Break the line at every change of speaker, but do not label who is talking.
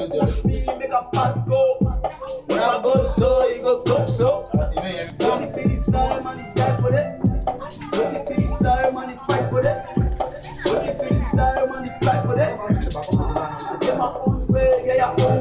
you
push me, make a pass go. When I go so, you go come so.
Don't you feel style?
Man, and it's time for it? Don't you feel style? Man, and it's fight for it? Don't you feel style? Man, and it's fight for it? Get my own way, get your own